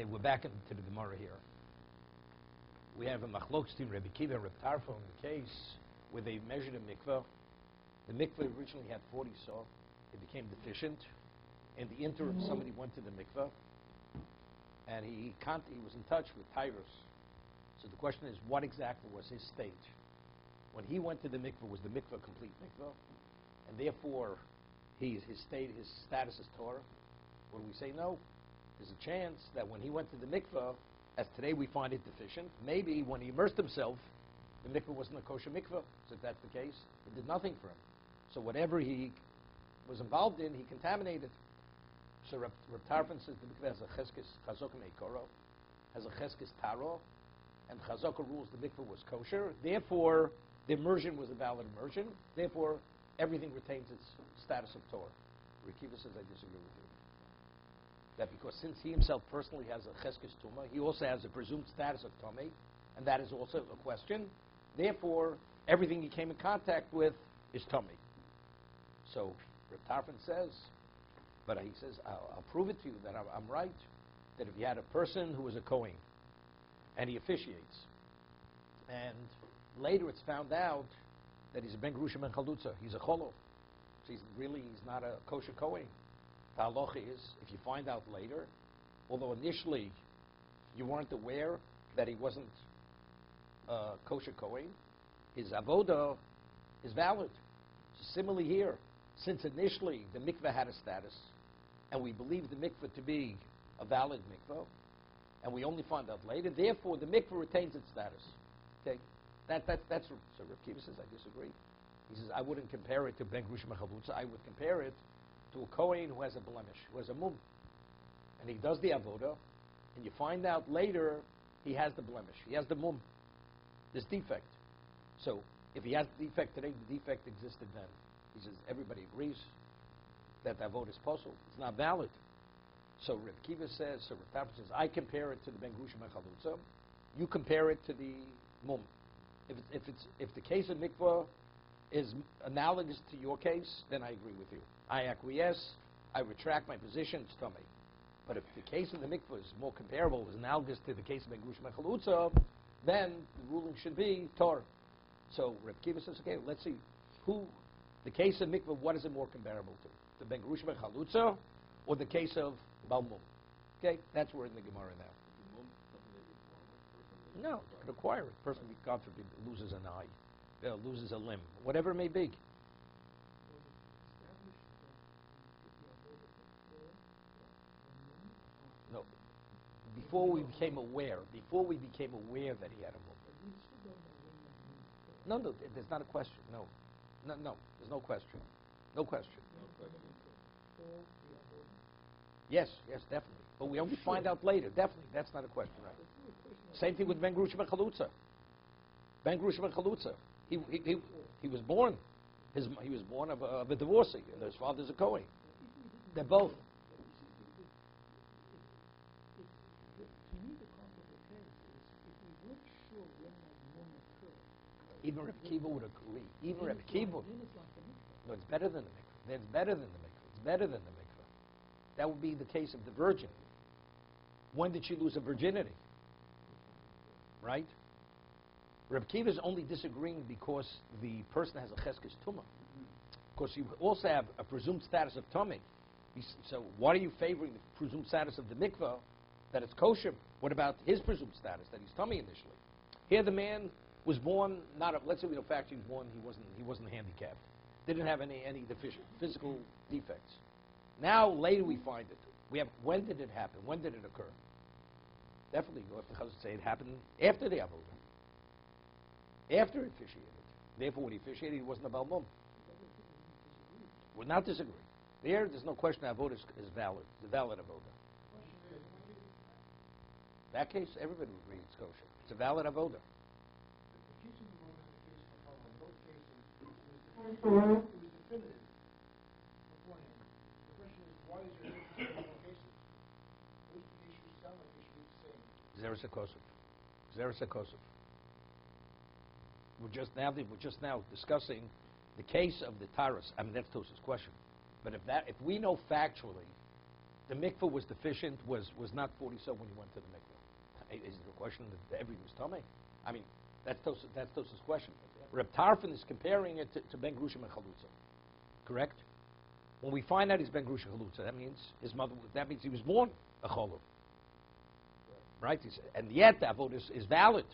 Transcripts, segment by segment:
Okay, we're back into the Gemara here. We have a machlokes between Rabbi Kiva and Rabbi Tarfo in the case where they measured a mikveh. The mikveh originally had 40 saw. It became deficient. In the interim, somebody went to the mikveh and he, he was in touch with Tyrus. So the question is, what exactly was his state? When he went to the mikveh, was the mikveh complete mikveh? And therefore, he, his state, his status is tahor? Or do we say no? There's a chance that when he went to the mikveh, as today we find it deficient, maybe when he immersed himself, the mikveh wasn't a kosher mikveh. So if that's the case, it did nothing for him. So whatever he was involved in, he contaminated. So Reb, Reb Tarfon says the mikveh has a cheskes chazok meikoro, has a cheskes taro, and chazaka rules the mikveh was kosher. Therefore, the immersion was a valid immersion. Therefore, everything retains its status of tahor. Rekiva says, I disagree with you. That because since he himself personally has a cheskes tuma, he also has a presumed status of tummy, and that is also a question. Therefore, everything he came in contact with is tummy. So Reb Tarfon says, but he says, I'll, I'll prove it to you that I'm, I'm right. That if you had a person who was a Kohen and he officiates, and later it's found out that he's a Ben Grushim and Chalutza, he's a Cholo. So he's really, he's not a kosher Kohen. The halacha is, if you find out later, although initially you weren't aware that he wasn't uh, kosher Kohen, his avoda is valid. So similarly here, since initially the mikveh had a status, and we believe the mikveh to be a valid mikveh, and we only find out later, therefore the mikveh retains its status. Okay, that, that, that's so. Rav Kiva says I disagree. He says I wouldn't compare it to ben chavutza. I would compare it to a kohen who has a blemish, who has a mum, and he does the avoda, and you find out later he has the blemish, he has the mum, this defect. So if he has the defect today, the defect existed then. He says everybody agrees that that vote is possible. It's not valid. So Reb Kiva says, so Tarfon says, I compare it to the Ben Grushim and Chalutza. You compare it to the Mum. If it's, if it's if the case of mikvah is analogous to your case, then I agree with you. I acquiesce. I retract my position. It's tummy. But if the case of the mikvah is more comparable, is analogous to the case of Grushim and then the ruling should be tahor. So Reb Kiva says, okay, let's see who the case of mikvah. What is it more comparable to? The Ben Grushim and or the case of Balmum? Okay, that's where in the Gemara now. No, acquire it. Person, God forbid, loses an eye, uh, loses a limb, whatever it may be. No, before we became aware, before we became aware that he had a mum. No, no, there's not a question. No, no, no, there's no question. No question. Yes, yes, definitely. But we only find out later. Definitely, that's not a question, right? Same thing with Ben Grushim and Chalutza. Ben Chalutza. He, he, he, was born. His, he was born of a, of a divorcee, and his father's a Kohen. They're both. Even Reb Kiva would agree. Even Reb Kiva. No, it's better than the mikveh. It's better than the mikveh. It's better than the mikveh. That would be the case of the virgin. When did she lose her virginity? Right? Reb Kiva is only disagreeing because the person has a cheskes tumah. Mm-hmm. Because you also have a presumed status of tummy. So why are you favoring the presumed status of the mikveh that it's kosher? What about his presumed status that he's tummy initially? Here the man was born not. A, let's say we know factually he was born. He wasn't. He wasn't handicapped. Didn't have any any deficient physical defects. Now later we find it. We have when did it happen? When did it occur? Definitely, go if the Chazal say it happened after the avodah, after he officiated. Therefore, when he officiated, he wasn't a balmum. Would not disagree. There, there's no question avodah is, is valid. It's a valid avodah. That case, everybody would agree it's kosher. It's a valid is there a the cases? We're just now we're just now discussing the case of the Taurus. I mean that's Tosa's question. But if that if we know factually the mikveh was deficient, was, was not 40 so when you went to the mikveh. Is it a question that everything was tummy? I mean, that's Tos's, that's Tos's question. Reb Tarfon is comparing it to, to Ben Grushim and Chalutza. Correct? When we find out he's Ben Grushim Chalutza, that means his mother, that means he was born a Cholov. Right? He's, and yet that vote is, is valid.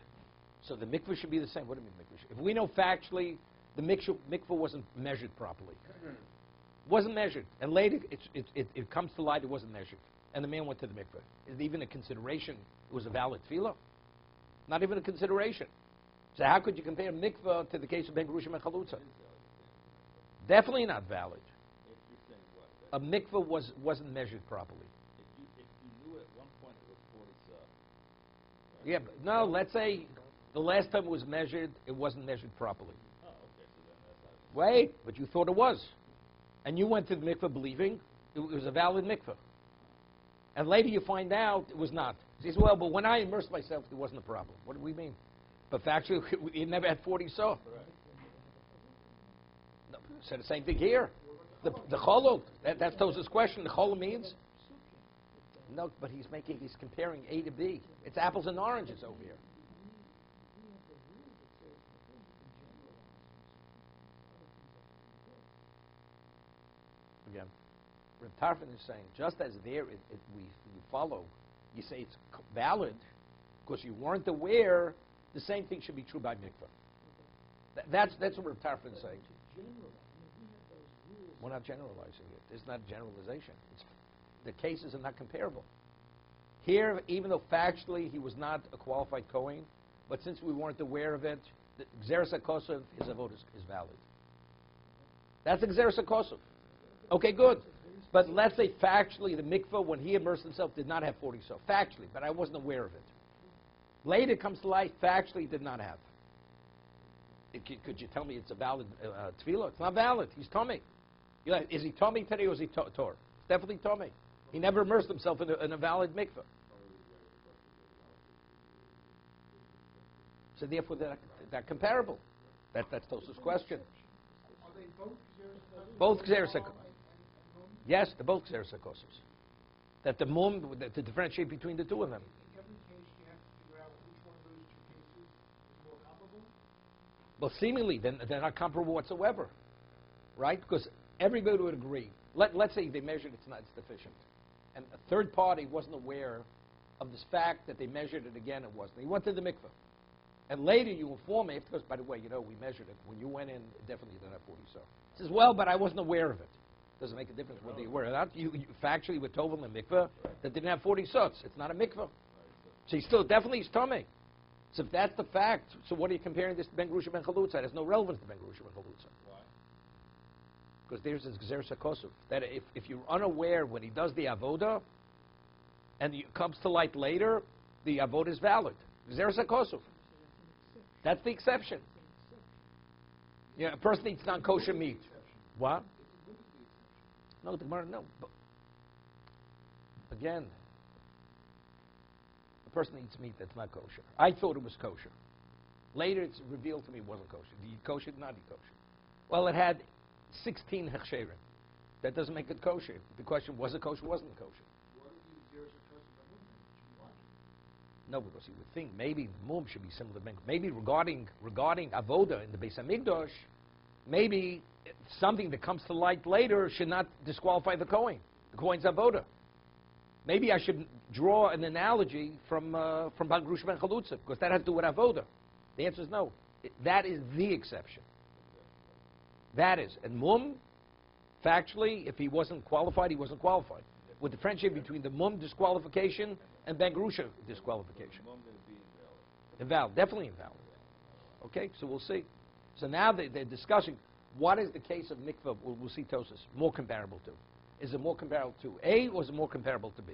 So the mikveh should be the same. What do you mean mikveh? If we know factually the mikveh, mikveh wasn't measured properly, mm-hmm. wasn't measured, and later it, it, it, it comes to light it wasn't measured, and the man went to the mikveh. Is even a consideration? It was a valid tevilah? Not even a consideration. So how could you compare a mikveh to the case of Ben Grushim and Chalutza? Definitely not valid. If you're saying what? A mikveh was, wasn't measured properly. If you, if you knew at one point it was forty saw. Yeah, but no, let's say the last time it was measured, it wasn't measured properly. Oh, okay, so. Wait, but you thought it was. And you went to the mikveh believing it was a valid mikveh. And later you find out it was not. He says, well, but when I immersed myself, there wasn't a problem. What do we mean? But factually, he never had 40 saw. No, said the same thing here. The, the cholot, that, that's Tosa's question. The cholot means? No, but he's making, he's comparing A to B. It's apples and oranges over here. Again, Reb is saying, just as there it, it, we you follow, you say it's valid because you weren't aware. The same thing should be true by mikvah. Th- that's that's what Reb Tarfon is saying. We're not generalizing it. It's not generalization. It's, the cases are not comparable. Here, even though factually he was not a qualified Kohen, but since we weren't aware of it, Xeris HaKosov, his avot is, valid. That's Xeris HaKosov. Okay, good. But let's say factually the mikveh, when he immersed himself, did not have 40 so. Factually, but I wasn't aware of it. Later comes to light, factually did not have. It, could, you tell me it's a valid uh, uh, tevilah? It's not valid. He's Tommy. Like, is he Tommy today or is he to- Tor? It's definitely Tommy. He never immersed himself in a, in a valid mikveh. So therefore, they're, they're comparable. That, that's Tosa's question. Are they both Xeris? Both Xeris Mum Hak- and- and Mum? Yes, they're both Xerisakosas. That the mum, that to differentiate between the two of them. In every case, you have to figure out which one of those two cases is more comparable? Well, seemingly, then they're not comparable whatsoever, right? Because everybody would agree. Let, let's say they measured it's not it's deficient, and a third party wasn't aware of this fact that they measured it again. It wasn't. He went to the mikveh, and later you inform me because, by the way, you know we measured it when you went in. It definitely didn't have 40 so. He says, well, but I wasn't aware of it. Doesn't make a difference whether you were or not. You, you factually with told and mikveh that didn't have 40 sots. It's not a mikveh. So he's still definitely his tummy. So if that's the fact, so what are you comparing this to Ben Grusha Ben Chalutza? Has no relevance to Ben Grusha Ben Chalutza. Why? Because there's this Gzer Sakosov. That if, if you're unaware when he does the avoda, and it comes to light later, the avoda is valid. Gzer Sakosov. That's the exception. Yeah, a person eats non-kosher meat. What? No, the Gemara, no. But again, a person eats meat that's not kosher. I thought it was kosher. Later, it's revealed to me it wasn't kosher. Do you kosher? Not eat kosher. Well, it had 16 hechsherim. That doesn't make it kosher. The question was it kosher? Wasn't it kosher? No, because you would think maybe mum should be similar to. Maybe regarding regarding avoda in the Beis Hamikdash, maybe something that comes to light later should not disqualify the Kohen. The Kohen's avoda. Maybe I should draw an analogy from uh, from Bagrush Ben Chalutza because that has to do with avoda. The answer is no. That is the exception. That is, and mum, factually, if he wasn't qualified, he wasn't qualified. With the differentiate between the mum disqualification and Ben Grusha disqualification. Mom gonna be invalid. Invalid, definitely invalid. Okay, so we'll see. So now they, they're discussing what is the case of mikvah. We'll, we'll see Tosis more comparable to. Is it more comparable to A or is it more comparable to B?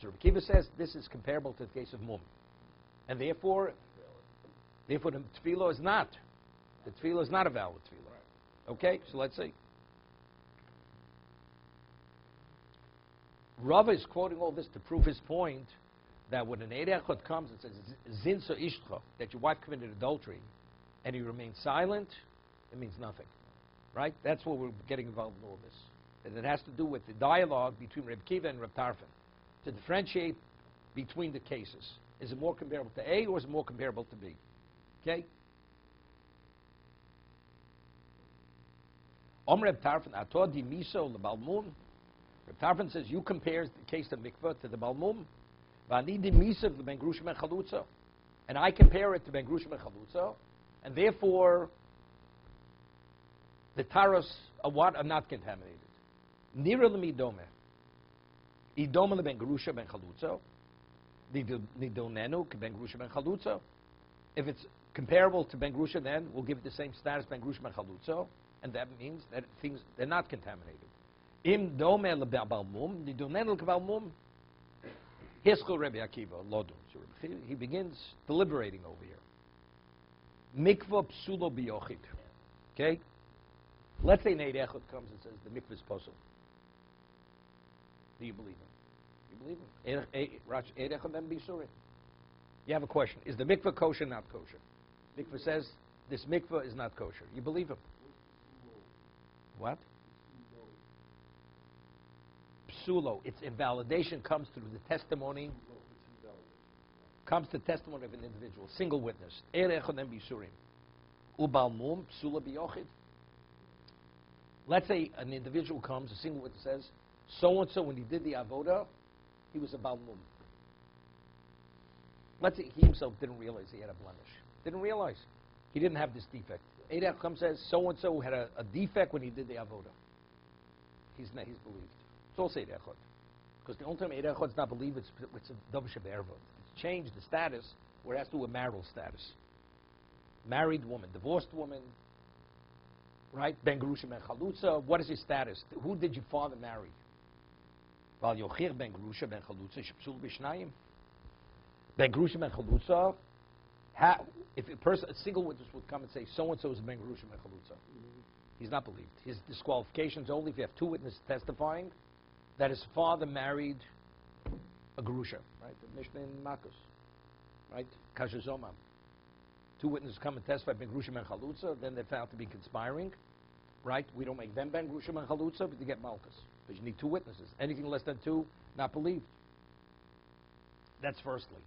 So Rabbi Kiva says this is comparable to the case of mum, and therefore, therefore the tevilah is not. The tevilah is not a valid tevilah. Okay, so let's see. Rava is quoting all this to prove his point that when an Eid comes and says, Zin so ishtcha, that your wife committed adultery, and he remains silent, it means nothing. Right? That's what we're getting involved in all this. and it has to do with the dialogue between Reb Kiva and Reb Tarfon to differentiate between the cases. Is it more comparable to A or is it more comparable to B? Okay? Om Reb Tarfon ato di miso le balmum. Reb Tarfon says you compare the case of mikvah to the balmum. Vani di miso ben grushim and chalutza. And I compare it to ben grushim and chalutza. And therefore, the taros are what are not contaminated. Nira lemi dome. Idome ben grusha ben chalutza. Nidonenu ben grusha ben chalutza. If it's comparable to ben grusha, then we'll give it the same status ben grusha ben chalutza, and that means that things they're not contaminated. Im dome le balmum, nidonenu le balmum. Hiskul Rebbe Akiva lodun. So He begins deliberating over here. Mikvah psulo biyochid. Okay? Let's say Neid Echad comes and says the mikvah is possible. Do you believe him? You believe him? Eid- Eid- Rach- Eid eh, Echad ben You have a question. Is the mikvah kosher, not kosher? Mikvah says this mikvah is not kosher. You believe him? What? Psulo. Its invalidation comes through the testimony. Comes to testimony of an individual, single witness. Let's say an individual comes, a single witness says, so and so when he did the avoda, he was a balmum. Let's say he himself didn't realize he had a blemish. Didn't realize he didn't have this defect. Eidach comes says so and so had a, a defect when he did the avoda. He's not, he's believed. It's also Eidachot. Because the only time Eidachot is not believed, it's, it's a Davish It's changed the status where it has to with marital status. Married woman, divorced woman, right? Ben Gerushim Ben Chalutza. What is his status? Who did your father marry? Well, Yochir Ben Gerusha Ben Chalutza Shepsul Bishnayim. Ben Gerusha Ben Chalutza. If a person, a single witness would come and say, so and so is Ben Gerusha Ben Chalutza, he's not believed. His disqualification is only if you have two witnesses testifying that his father married a Gerusha, right? The Mishnah in Makos, right? Kashazomam. Two witnesses come and testify Ben Gerushim and Chalutza, then they're found to be conspiring, right? We don't make them Ben Gerushim and Chalutza, but you get Malchus. Because you need two witnesses. Anything less than two, not believed. That's firstly.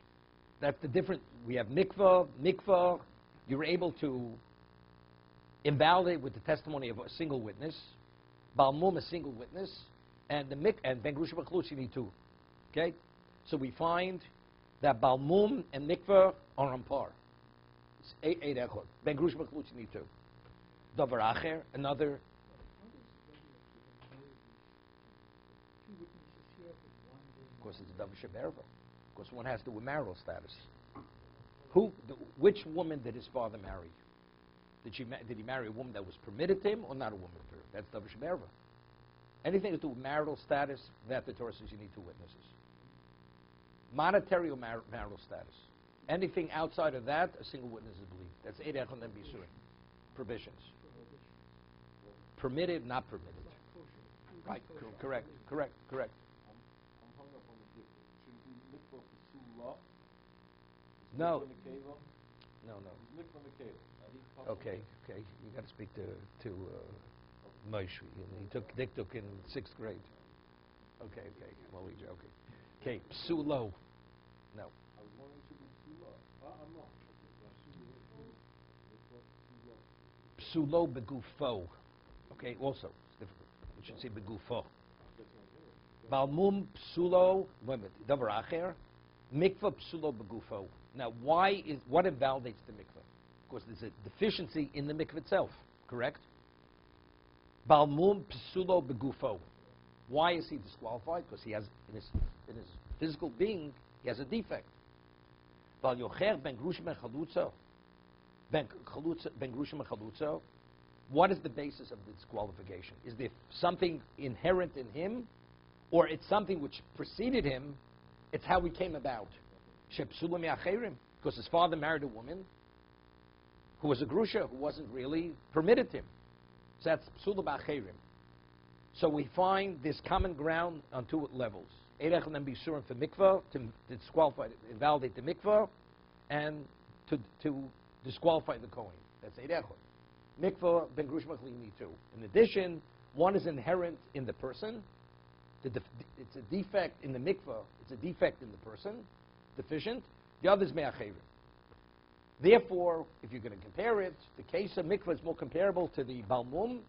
That's the different. We have mikvah, mikvah. You're able to invalidate with the testimony of a single witness. Balmum, a single witness. And the mik and Ben Gerushim and Chalutza, you need two. Okay? So we find that Balmum and mikvah are on par. It's eight, eight echod. Ben Grush need two. Davar Acher, another. Of course, it's Davar Sheberva. Of course, one has with marital status. Who, the, which woman did his father marry? Did, she, did he marry a woman that was permitted to him or not a woman permitted? That's Davar Sheberva. Anything to do with marital status, that the Torah says you need two witnesses. Monetary or mar- marital status. Anything outside of that, a single witness is believed. That's Eid Echon and Bisurim. Provisions. Permitted, not permitted. Right, cor- correct, correct, correct. No. No, no. Okay, okay. You got to speak to to uh, Moshe. He took dikduk in sixth grade. Okay, okay. I'm only joking. Okay, psulo. No. I was wondering, should it be psula? Uh, I'm not. Mikvah psula. Psulo begufo. Okay, also it's difficult. We should say begufo. Balmum psulo. Wait a minute. Davar acher. Mikvah psulo begufo. Now, why is what invalidates the mikvah? Of course, there's a deficiency in the mikvah itself. Correct. Balmum psulo begufo. Why is he disqualified? Because he has in his in his physical being he has a defect. Ben ben chalutza. Ben ben ben chalutza. What is the basis of the disqualification? Is there something inherent in him, or it's something which preceded him? It's how he came about. Because his father married a woman who was a grusha who wasn't really permitted him. So that's psula b'acherim. So we find this common ground on two levels. Eirech and then bisurim for mikvah to, disqualify, invalidate the mikvah, and to, to disqualify the kohen. That's eirech. Mikvah ben grush machli need two. In addition, One is inherent in the person. The it's a defect in the mikvah. It's a defect in the person, deficient. The other is me'achevim. Therefore, if you're going to compare it, the case of mikvah is more comparable to the balmum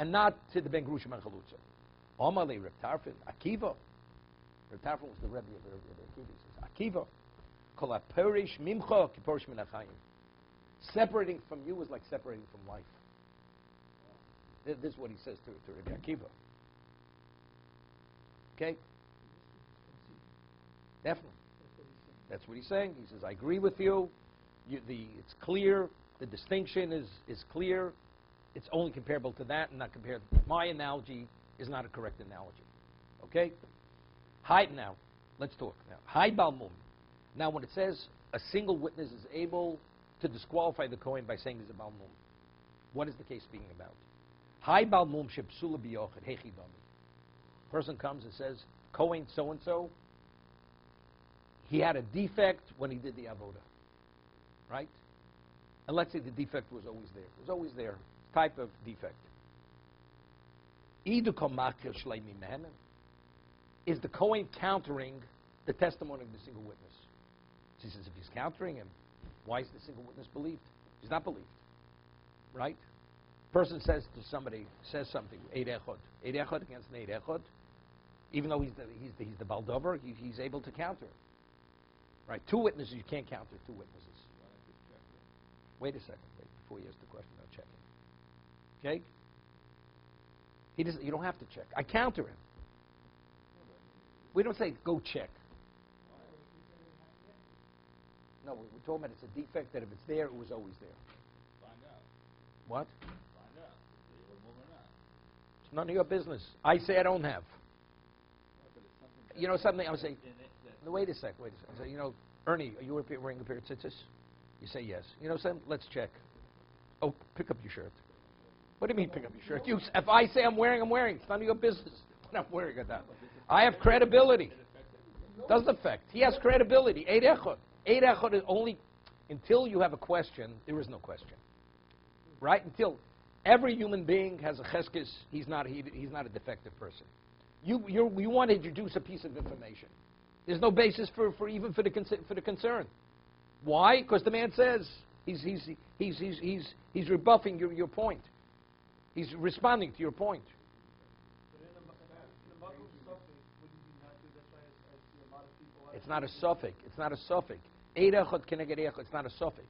and not to the ben grushim and chalutza. Omale Reb Tarfon, Akiva. Reb Tarfon was the Rebbe of Reb Akiva. He says, Akiva, kol haperish mimcha kiporish min. Separating from you is like separating from life. This is what he says to, to Rabbi Akiva. Okay? Definitely. That's what he's saying. He says, I agree with you. you the, it's clear. The distinction is, is clear. It's only comparable to that and not compared. My analogy is not a correct analogy. Okay? Hide now. Let's talk now. Hide Balmum. Now, when it says a single witness is able to disqualify the Kohen by saying he's a Balmum, what is the case speaking about? Hide Balmum shepsula biyochet hechidami. Person comes and says, Kohen so and so, he had a defect when he did the avoda, right? And let's say the defect was always there. It was always there. Type of defect. Is the Kohen countering the testimony of the single witness? She says, if he's countering him, why is the single witness believed? He's not believed, right? Person says to somebody, says something, Eid Echad, Eid Echad against an Eid Echad, even though he's the, he's the, he's the Baldover, he, he's able to counter. Right? Two witnesses, you can't counter two witnesses. Wait a second, wait, before you ask the question. Okay? He doesn't, you don't have to check. I counter him. We don't say, go check. No, we- we're talking about it's a defect that if it's there, it was always there. Find out. What? Find out. It's none of your business. I say I don't have. You know something? I would say, no, wait a sec, wait a sec. I say, you know, Ernie, are you wearing a pair of tzitzis? You say yes. You know something? Let's check. Oh, pick up your shirt. What do you mean pick up your shirt? You, if I say I'm wearing, I'm wearing. It's none of your business I'm not wearing or not. I have credibility. Doesn't affect. He has credibility. Eid echad. Eid echad is only until you have a question. There is no question, right? Until every human being has a cheskes, he's not he, he's not a defective person. You you you want to introduce a piece of information. There's no basis for, for even for the for the concern. Why? Because the man says he's he's he's he's he's, he's rebuffing your, your point. He's responding to your point. But in the, mu- in the Muslim something, wouldn't you have to, that's why I, I see a lot of people. It's not a safek. It's not a safek. Keneged. It's not a safek.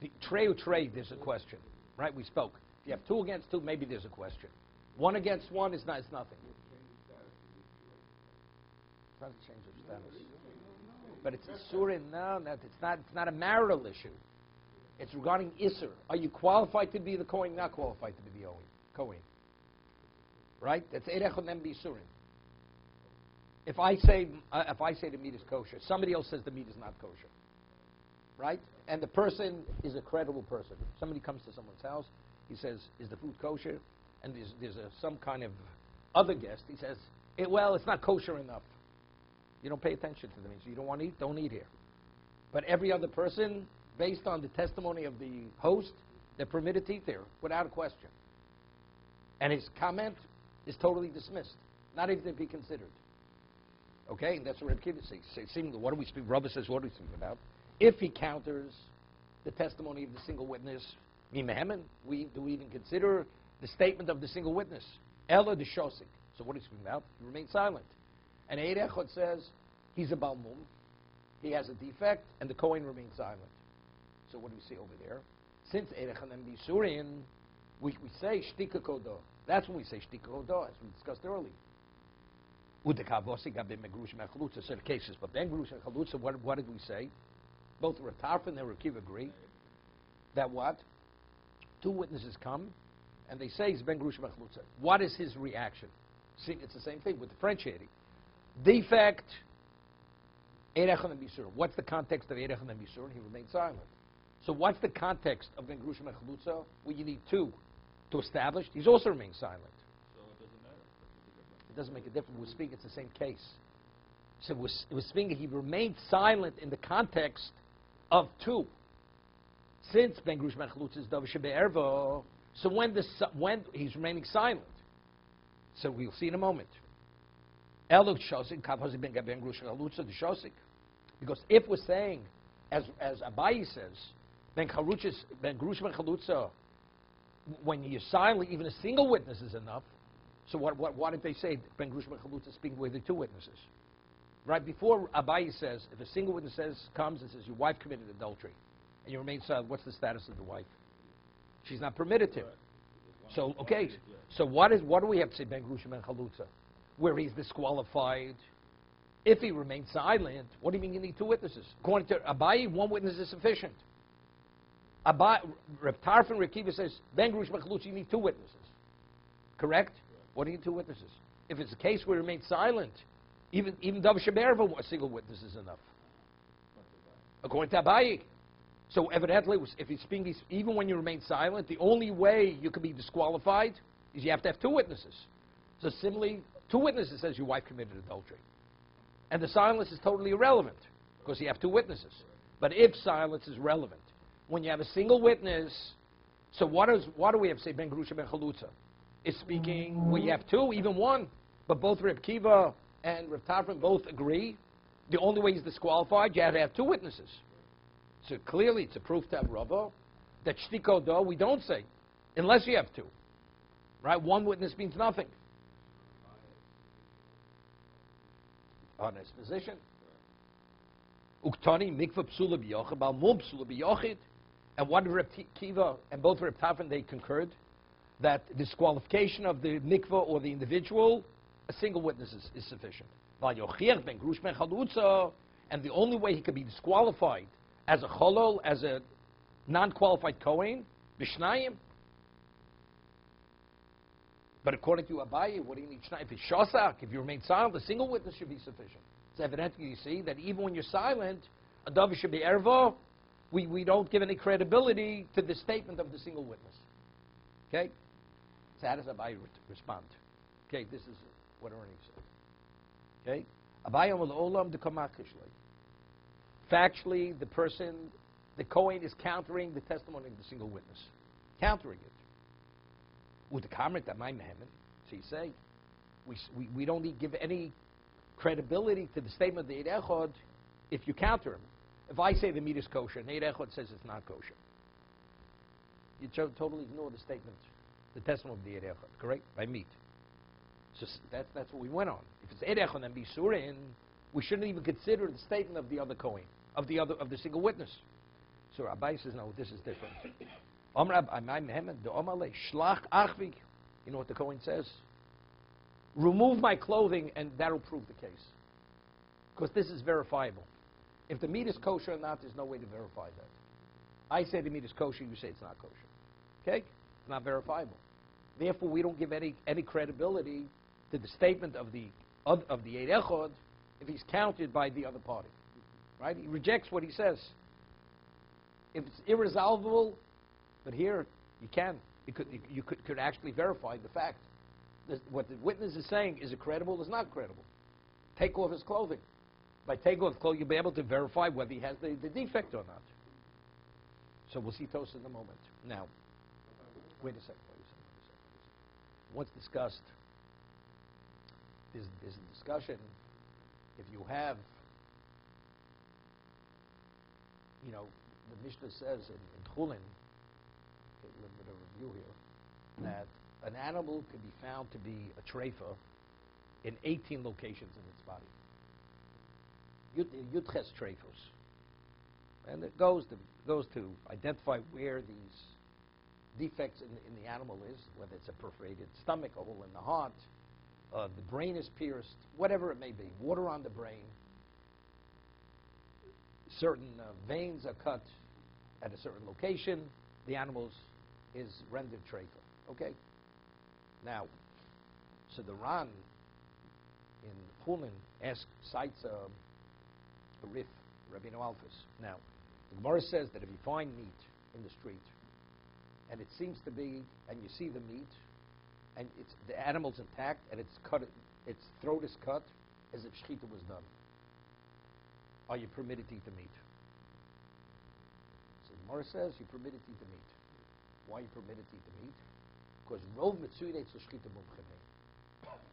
The trey or trade, there's a question, right? We spoke. If you have two against two, maybe there's a question. One against one is not. It's nothing. It's not a change of status. But it's a surah. No, that it's not. It's not a marital issue. It's regarding Isser. Are you qualified to be the Kohen? Not qualified to be the Kohen. Right? That's Eid echad nem b'isurim. If I say uh, if I say the meat is kosher, somebody else says the meat is not kosher, right? And the person is a credible person. Somebody comes to someone's house, he says, "Is the food kosher?" And there's, there's a, some kind of other guest. He says, it, "Well, it's not kosher enough." You don't pay attention to the meat. You don't want to eat, don't eat here. But every other person, based on the testimony of the host, they're permitted eat there without a question. And his comment is totally dismissed, not even to be considered. Okay, and that's what Reb Kiva says. What do we speak? Rubber says, what do we speak about? If he counters the testimony of the single witness, Mimehemen, we do we even consider the statement of the single witness? Ella de Shosik. So what do we speak about? He remains silent. And Eid says he's a Balmum, he has a defect, and the Kohen remains silent. So what do we see over there? Since and Bisurin, we, we say Shtika Kodo. That's when we say Shtika Kodo, as we discussed earlier. Udekavosi gabe megrush mechalutza certain cases, but ben grush what, what did we say? Both Ratarf and Rakiv agree that what? Two witnesses come, and they say he's ben grush mechalutza. What is his reaction? See, it's the same thing with differentiating. Defect, Erechan and. What's the context of Erechan and? He remains silent. So what's the context of ben grush mechalutza? Well, you need two to establish. He's also remained silent. so it doesn't matter. It doesn't make a difference. We're speaking, it's the same case. So we're, we're speaking, he remained silent in the context of two. Since Ben Grush Mechlutz is Dav Shebe'ervo, So when the when he's remaining silent, so we'll see in a moment. Eluk shosik ben ben grusha chalutza the shosik, because if we're saying, as as Abayi says, ben charuchis ben grusha ben chalutza, when you're silent, even a single witness is enough. So what what why did they say ben grusha ben chalutza speaking with the two witnesses? Right before Abayi says, if a single witness says comes and says your wife committed adultery, and you remain silent, what's the status of the wife? She's not permitted to. So okay, so what is what do we have to say ben grusha ben chalutza, where he's disqualified? If he remains silent, what do you mean you need two witnesses? According to Abayi, one witness is sufficient. Reb Tarfon Rekiva says ben grusha ben you need two witnesses. Correct? What do you need two witnesses? If it's a case where he remains silent, even even Dav a single witness is enough. According to Abayi. So evidently, if he's speaking, even when you remain silent, the only way you can be disqualified is you have to have two witnesses. So similarly, two witnesses says your wife committed adultery. And the silence is totally irrelevant because you have two witnesses. But if silence is relevant, when you have a single witness, so what, is, what do we have say, Ben Grusha, Ben Chalutza? Is speaking, you have two, even one, but both Reb Kiva and Reb Tarfon both agree. The only way he's disqualified, you have to have two witnesses. So clearly, it's a proof to have Rava that shtiko do we don't say unless you have two. Right? One witness means nothing. On his position. Uktani mikvah psula b'yochid, bal mum psula b'yochid. And what Reb Kiva and both Reb Tafin, they concurred that disqualification of the mikvah or the individual, a single witness is, is sufficient. And the only way he could be disqualified as a cholol, as a non-qualified Kohen, Bishnayim. But according to Abaye, what do you need Shnayim? If it's Shosak, if you remain silent, a single witness should be sufficient. It's evident, you see, that even when you're silent, a dove should be ervo. We, we don't give any credibility to the statement of the single witness. Okay? So how does re- respond? Okay, this is what Ernie said. Okay? Will olam factually, the person, the Kohen is countering the testimony of the single witness, countering it. With the comment that my Mehemet, so you say, we, we, we don't give any credibility to the statement of the Eid Echad if you counter him. If I say the meat is kosher and Eid Echad says it's not kosher, you to- totally ignore the statement, the testimony of the Eid Echad, correct? By meat. So that's, that's what we went on. If it's Eid Echad and Bisurin, we shouldn't even consider the statement of the other Kohen, of the other of the single witness. So Rabbi says, no, this is different. You know what the Kohen says? Remove my clothing and that'll prove the case. Because this is verifiable. If the meat is kosher or not, there's no way to verify that. I say the meat is kosher, you say it's not kosher. Okay? It's not verifiable. Therefore, we don't give any, any credibility to the statement of the of, the Eid Echad if he's counted by the other party. Right? He rejects what he says. If it's irresolvable, but here you can. You could, you, you could, could actually verify the fact. This, what the witness is saying, is it credible is not credible? Take off his clothing. By taking clothing, you'll be able to verify whether he has the, the defect or not. So we'll see Toast in a moment. Now, wait a second, wait a second, wait a second. Once discussed, there's, there's a discussion if you have, you know, the Mishnah says in, in Chulin, a little bit of review here, that an animal can be found to be a treifa in 18 locations in its body. Yud- Yudches treifos. And it goes to, goes to identify where these defects in, in the animal is, whether it's a perforated stomach, a hole in the heart, uh, the brain is pierced, whatever it may be, water on the brain, certain uh, veins are cut at a certain location, the animal is rendered treifa. Okay? Now, so the Ran in Chulin asks, cites uh, a Rif, Rabbeinu Alfasi. Now, the Gemara says that if you find meat in the street, and it seems to be, and you see the meat, and it's the animal's intact, and it's cut, its throat is cut, as if shechita was done. Are you permitted to eat the meat? So the Gemara says you're permitted to eat the meat. Why are you permitted to eat the meat? Because rov mitzuidet l'shchita mumchim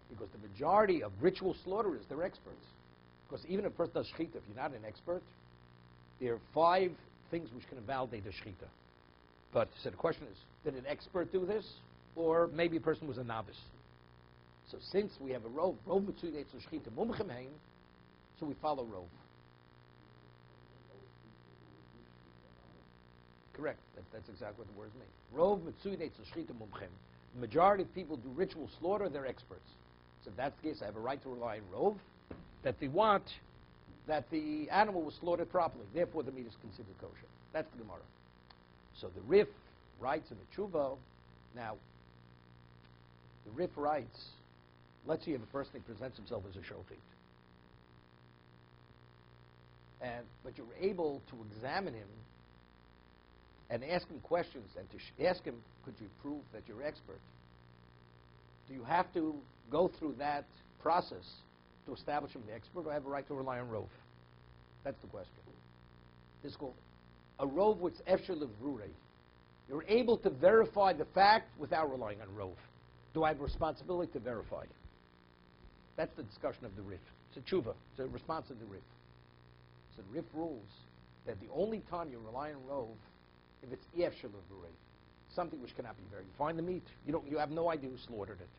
Because the majority of ritual slaughterers, they're experts. Because even a person does shchita, if you're not an expert, there are five things which can invalidate the shchita. But so the question is, did an expert do this, or maybe a person was a novice? So since we have a rov, rov mitzuidet l'shchita mumchim so we follow rov. Correct. That, that's exactly what the words mean. Rov mitzuidet l'shchita mumchim. The majority of people do ritual slaughter, they're experts. So if that's the case, I have a right to rely on rov, that they want that the animal was slaughtered properly. Therefore, the meat is considered kosher. That's the Gemara. So the Rif writes in the Tshuva. Now, the Rif writes, let's see if a person presents himself as a shochet. And, but you're able to examine him and ask him questions and to ask him, could you prove that you're expert? Do you have to go through that process to establish him the expert, or have a right to rely on Rove? That's the question. This is called a Rove which efsher levrure. You're able to verify the fact without relying on Rove. Do I have a responsibility to verify? it? That's the discussion of the Rif. It's a tshuva. It's a response to the Rif. So the Rif rules that the only time you rely on Rove, if it's efsher levrure, something which cannot be verified. You find the meat, you don't, you have no idea who slaughtered it.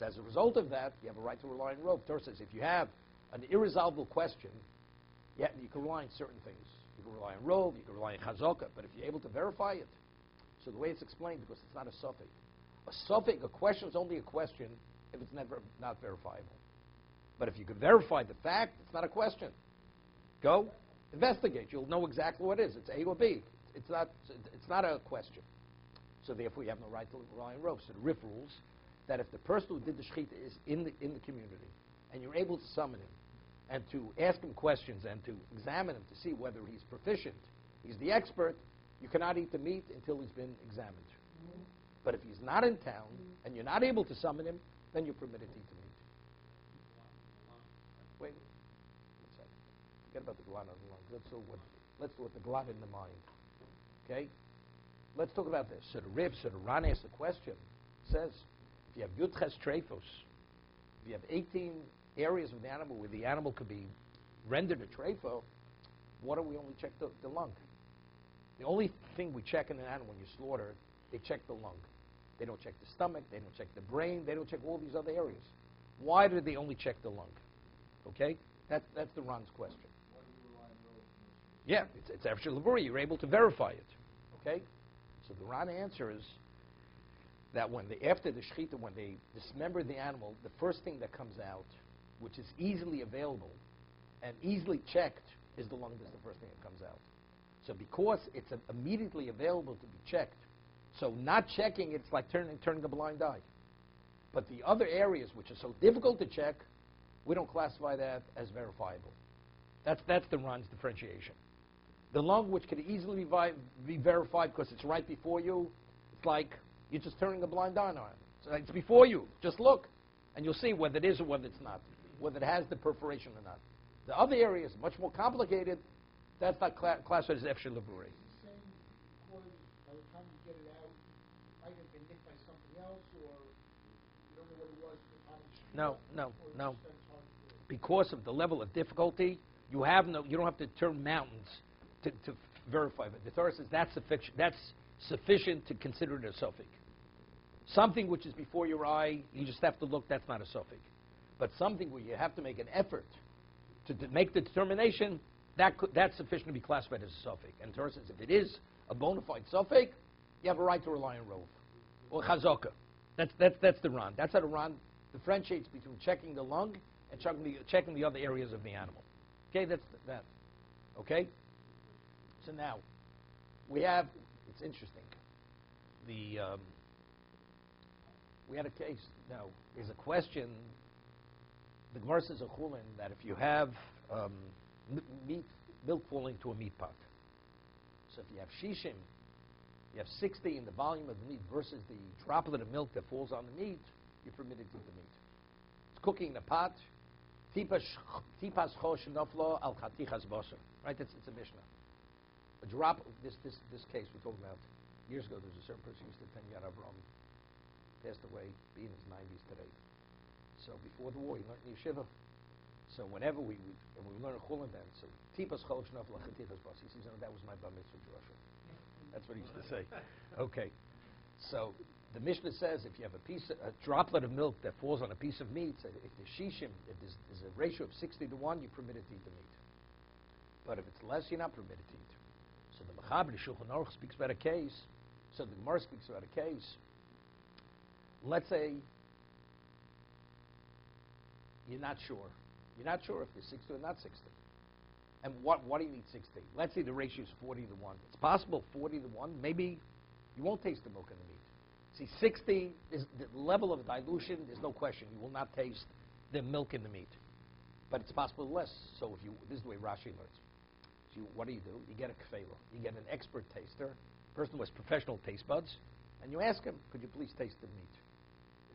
So as a result of that, you have a right to rely on rov. Torah says if you have an irresolvable question, yeah, you can rely on certain things. You can rely on rov, you can rely on chazaka, but if you're able to verify it, so the way it's explained, because it's not a safek. A safek, a question is only a question if it's never not verifiable. But if you can verify the fact, it's not a question. Go, investigate. You'll know exactly what it is. It's A or B. It's not, it's not a question. So therefore, you have no right to rely on rov. So the Rif rules that if the person who did the shechita is in the, in the community, and you're able to summon him, and to ask him questions, and to examine him to see whether he's proficient, he's the expert, you cannot eat the meat until he's been examined. But if he's not in town, and you're not able to summon him, then you're permitted to eat the meat. Wait, one second. Forget about the glan on the lung. Let's do what, let's do what the glan in the mind. Okay? Let's talk about this. So the Rib, so the Ran asked the question, says, you have Yudches Trefos, if you have 18 areas of the animal where the animal could be rendered a trefo, why do we only check the, the lung? The only thing we check in an animal when you slaughter, they check the lung. They don't check the stomach, they don't check the brain, they don't check all these other areas. Why do they only check the lung? Okay? That, that's the Ran's question. Yeah, it's, it's after labori. You're able to verify it. Okay? So the Ran answer is that when they, after the shechita, when they dismember the animal, the first thing that comes out, which is easily available and easily checked, is the lung. Is the first thing that comes out. So because it's immediately available to be checked, so not checking it's like turning turning a blind eye. But the other areas which are so difficult to check, we don't classify that as verifiable. That's that's the Ran's differentiation. The lung, which can easily be, be verified because it's right before you, it's like you're just turning a blind eye on it. So uh, it's before you. Just look, and you'll see whether it is or whether it's not, whether it has the perforation or not. The other area is much more complicated, that's not cla- classified as efshe laburi. The same because by the time you get it out, it might have been nicked by something else, or you don't know what it was at the time of the No, no, no. just that it's hard to do. Because of the level of difficulty, you have no, you don't have to turn mountains to, to verify. But the Torah says that's sufficient. That's sufficient to consider it a safek. Something which is before your eye, you just have to look. That's not a safek. But something where you have to make an effort to, make the determination, that could, that's sufficient to be classified as a safek. And Torah says if it is a bona fide safek, you have a right to rely on rov or chazaka. That's that's that's the Ran. That's how the Ran differentiates between checking the lung and checking the, checking the other areas of the animal. Okay, that's th- that. Okay. So now we have. It's interesting. The um, we had a case. Now there's a question. The Gemara says a chulin that if you have um, meat milk falling to a meat pot. So if you have shishim, you have 60 in the volume of the meat versus the droplet of milk that falls on the meat, you're permitted to eat the meat. It's cooking in a pot. Tipas chosh al chatichas basar. Right? That's it's a mishnah. A drop. This this this case we're talking about. years ago, there was a certain person who used to attend Yad Avram, passed away, be in his 90s today. So before the war, he learned yeshiva. So whenever we, we and we learn Chulin then, so tipas chol shnaf lachatichas bas. He says, "No, that was my bar mitzvah drasha." That's what he used to say. Okay, so the Mishnah says if you have a piece, a droplet of milk that falls on a piece of meat, if the shishim, if there's, there's a ratio of 60 to one, you're permitted to eat the meat. But if it's less, you're not permitted to eat. So the Mechaber, the Shulchan Aruch speaks about a case. So the Gemara speaks about a case. Let's say you're not sure. You're not sure if they're 60 or not 60. And what, what do you need 60? Let's say the ratio is 40 to 1. It's possible 40 to 1. Maybe you won't taste the milk in the meat. See, 60 is the level of dilution, there's no question. You will not taste the milk in the meat. But it's possible less. So if you, this is the way Rashi learns. So you, what do you do? You get a kfela. You get an expert taster, person who has professional taste buds, and you ask him, could you please taste the meat?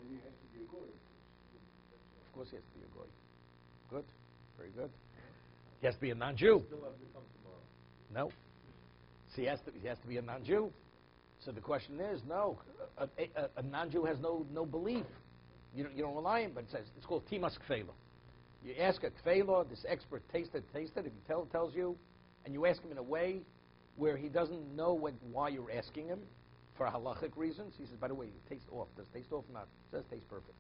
And he has to be a goy. Of course he has to be a goy. Good. Very good. He has to be a non-Jew. Still have to come tomorrow. No. So he has to, he has to be a non-Jew. So the question is, no, a, a, a non-Jew has no, no belief. You don't, you don't rely on him, but it says, it's called timas kfela. You ask a kfela, this expert tasted, tasted, if he tell, tells you, and you ask him in a way where he doesn't know what, why you're asking him, for halachic reasons, he says, by the way, it tastes off. Does it taste off or not? It says taste perfect.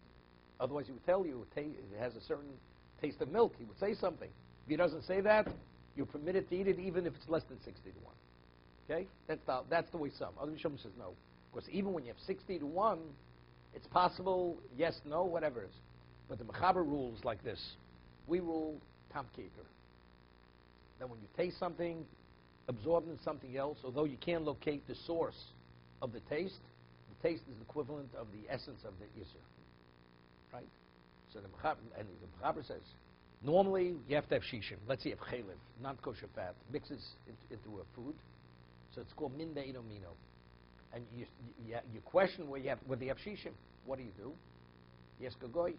Otherwise, he would tell you it, it has a certain taste of milk. He would say something. If he doesn't say that, you're permitted to eat it even if it's less than 60 to 1. Okay? That's the, that's the way some. Other Rishon says no. Because even when you have 60 to 1, it's possible, yes, no, whatever it is. But the Mechaber rules like this. We rule Tam Keker. That when you taste something, absorbed in something else, although you can't locate the source of the taste, the taste is the equivalent of the essence of the Isser. Right? So the Mechaber, and the Mechaber says, normally you have to have shishim. Let's say you have chaylev, not kosher fat, mixes into, into a food. So it's called min mino. And you, you, you question where you have, whether you have shishim. What do you do? You ask a goy.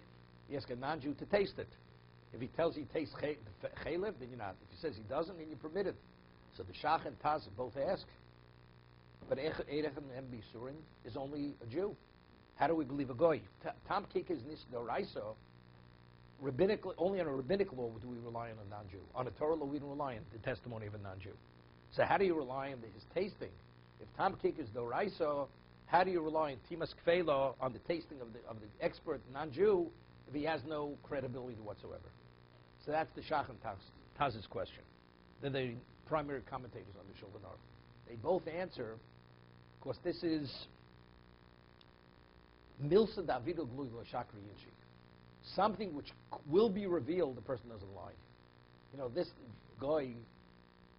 You ask a non-Jew to taste it. If he tells you he tastes chaylev, then you're not. If he says he doesn't, then you're permitted. So the Shach and Taz both ask. But Erech and Bisurin is only a Jew. How do we believe a goy? Tom Kik is nis doraiso. Rabbinical, only on a rabbinic law do we rely on a non-Jew. On a Torah law, we don't rely on the testimony of a non-Jew. So how do you rely on the, his tasting? If Tom Kik is doraiso, how do you rely on Timas Kfela on the tasting of the, of the expert non-Jew if he has no credibility whatsoever? So that's the Shach and Taz, Taz's question. They're the primary commentators on the Shulchan Aruch. They both answer, of course, this is Milsa Davido Shakri. Something which will be revealed, the person doesn't lie. You know, this guy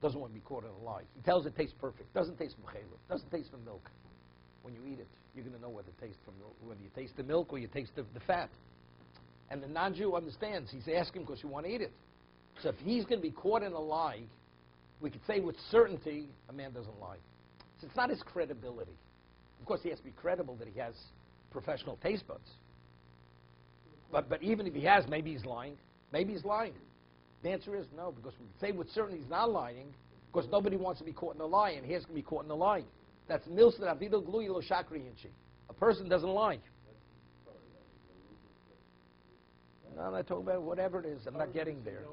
doesn't want to be caught in a lie. He tells it tastes perfect. Doesn't taste chaylev. Doesn't taste from milk. When you eat it, you're going to know whether it tastes from milk, whether you taste the milk or you taste the, the fat. And the non-Jew understands. He's asking because you want to eat it. So if he's going to be caught in a lie, we could say with certainty a man doesn't lie. So it's not his credibility. Of course, he has to be credible that he has professional taste buds. But, but even if he has, maybe he's lying. Maybe he's lying. The answer is no, because we can say with certainty he's not lying, because nobody wants to be caught in a lie, and he has to be caught in a lie. That's milsa avido glui lo shakri yinchi. A person doesn't lie. No, I'm not talking about whatever it is. I'm not getting there.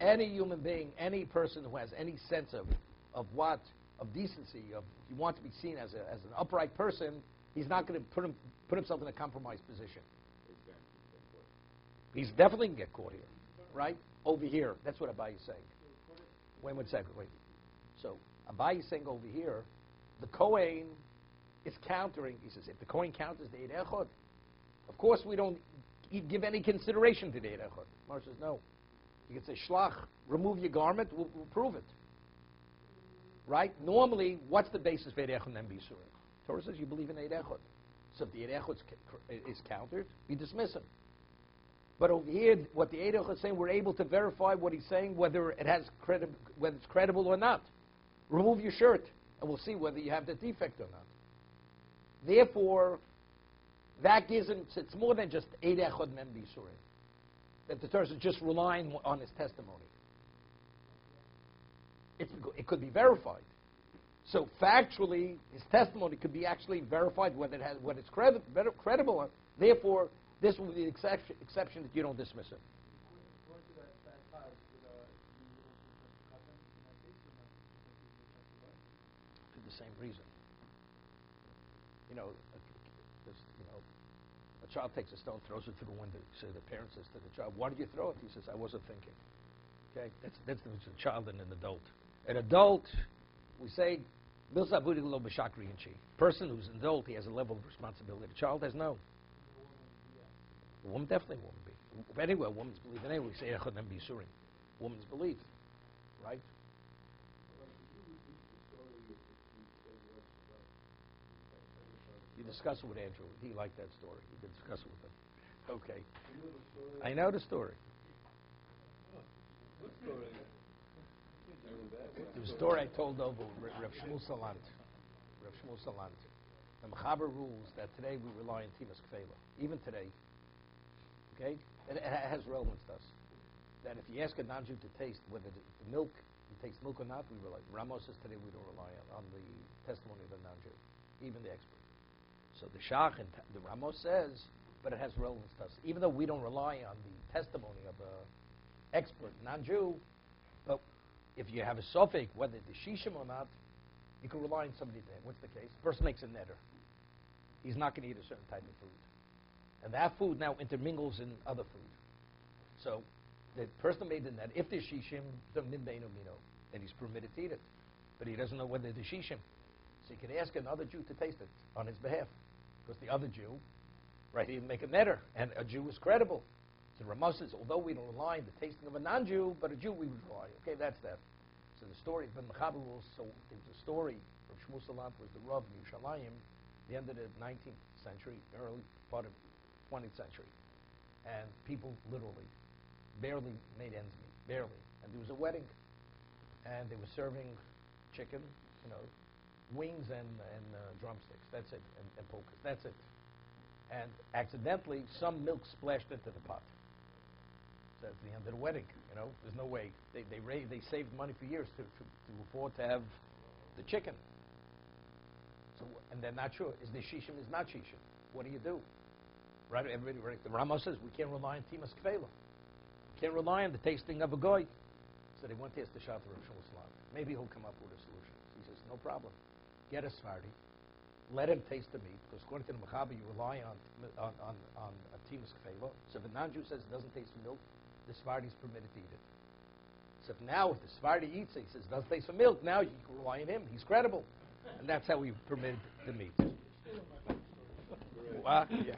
Any human being, any person who has any sense of, of what, of decency, of you want to be seen as, a, as an upright person, he's not going to put, him, put himself in a compromised position. He's definitely going to get caught here, right? Over here. That's what Abai is saying. Wait one second, wait. So Abai is saying over here, the Kohen is countering. He says, if the Kohen counters the Eid Echad, of course we don't give any consideration to the Eid. Mar says, no. You can say, Shlach, remove your garment, we'll, we'll prove it. Right? Normally, what's the basis for Eid Echad and Bisurim? Torah says you believe in Eid Echad. So if the Eid Echad is countered, you dismiss him. But over here, what the Eid Echad is saying, we're able to verify what he's saying, whether it has credi- whether it's credible or not. Remove your shirt, and we'll see whether you have the defect or not. Therefore, that gives him, it's more than just Eid Echad Mem Bisurim. That the Torah is just relying on his testimony. It's, it could be verified. So factually, his testimony could be actually verified whether it has, whether it's credi- credible. Or, therefore, this will be the exception, exception that you don't dismiss it. For the same reason. You know, a, you know, a child takes a stone, throws it through the window. So the parent says to the child, "Why did you throw it?" He says, "I wasn't thinking." Okay, that's that's the child and an adult. An adult, we say. Person who's an adult, he has a level of responsibility. The child has no. The woman definitely won't be. Anyway, woman's believe. Anyway, we say bisurim. Woman's belief, right? You discuss it with Andrew. He liked that story. You can discuss it with him. Okay. I know the story. It was a story I told over Reb Shmuel Salant. Reb Shmuel Salant. The Mechaber rules that today we rely on Timas Kfela. Even today. Okay? And it has relevance to us. That if you ask a non-Jew to taste whether the, milk, he takes milk or not, we rely. Ramos says today we don't rely on, on the testimony of a non-Jew. Even the expert. So the Shach and the Ramos says, but it has relevance to us. Even though we don't rely on the testimony of an expert non-Jew, if you have a safek, whether the shishim or not, you can rely on somebody there. What's the case? Person makes a neder. He's not going to eat a certain type of food. And that food now intermingles in other food. So the person made the net, if there's shishim, then nimbeinu mino, then he's permitted to eat it. But he doesn't know whether there's shishim. So he can ask another Jew to taste it on his behalf. Because the other Jew, right, he didn't make a neder, and a Jew is credible. So Ramos says, although we don't rely the tasting of a non-Jew, but a Jew we would rely. Okay, that's that. So the story, the Mechaber rules, so there's a story of Shmuel Salant was the Rav in Yerushalayim, the end of the 19th century, early part of 20th century. And people literally barely made ends meet, barely. And there was a wedding, and they were serving chicken, you know, wings and, and uh, drumsticks. That's it, and, and. That's it. And accidentally, some milk splashed into the pot. That's the end of the wedding. You know, there's no way they they they saved money for years to, to, to afford to have the chicken. So and they're not sure is the shishim is not shishim. What do you do? Right? Everybody, right? The Rama says we can't rely on timas kfela. Can't rely on the tasting of a goy. So they went to ask the Shatter of Shmuel Maybe he'll come up with a solution. He says, no problem. Get a Sephardi. Let him taste the meat, because according to the Mechaber, you rely on on on, on a timus kfela. So if a non-Jew says it doesn't taste milk, the Sephardi is permitted to eat it. So if now, if the Sephardi eats it, he says doesn't taste the milk, now you can rely on him. He's credible, and that's how we permitted the meat. Yeah.